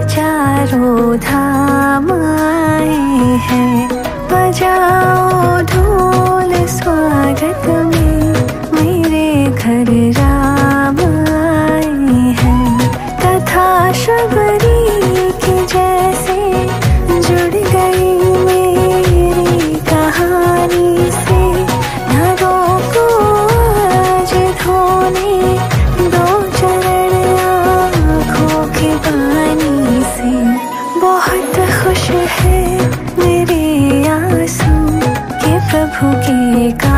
चारों धाम आए हैं। बजाओ बहुत खुश है मेरे आँसू के प्रभु के का